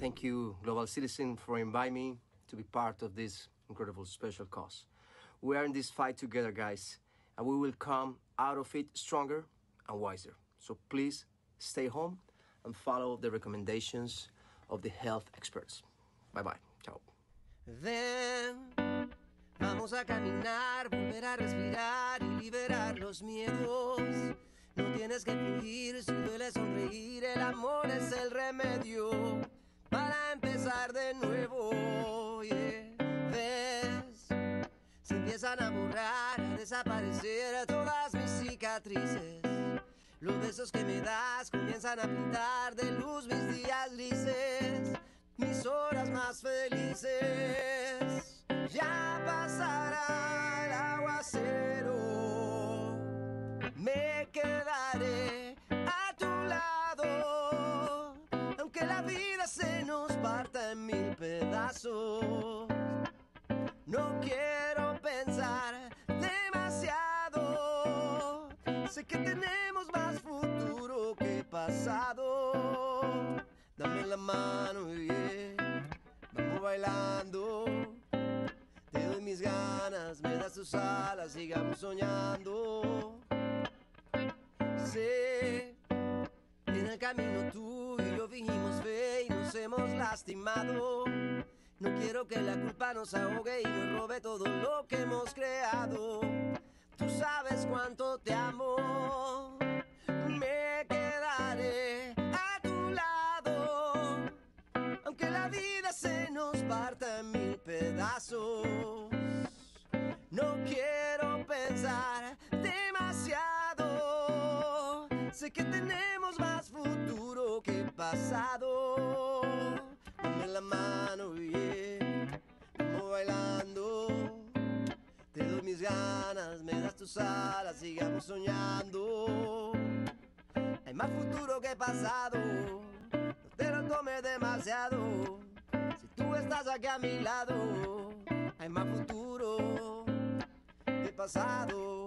Thank you, Global Citizen, for inviting me to be part of this incredible special cause. We are in this fight together, guys, and we will come out of it stronger and wiser. So please stay home and follow the recommendations of the health experts. Bye bye. Ciao. Ven, vamos a caminar, volver a respirar y liberar los miedos. No tienes que fingir, si duele sonreír, el amor es el remedio empezar de nuevo. Yeah. ¿Ves? Se empiezan a borrar, a desaparecer todas mis cicatrices. Los besos que me das comienzan a pintar de luz mis días grises, mis horas más felices. Pedazos. No quiero pensar demasiado. Sé que tenemos más futuro que pasado. Dame la mano, yeah. Vamos bailando. Te doy mis ganas, me das tus alas, sigamos soñando. Sé que en el camino tú y yo fingimos fe hemos lastimado. No quiero que la culpa nos ahogue y nos robe todo lo que hemos creado. Tú sabes cuánto te amo. Me quedaré a tu lado. Aunque la vida se nos parta en mil pedazos. No quiero pensar demasiado. Sé que tenemos más futuro que pasado. Te doy mis ganas, me das tus alas, sigamos soñando. Hay más futuro que pasado. No te lo tomes demasiado. Si tú estás aquí a mi lado, hay más futuro que pasado.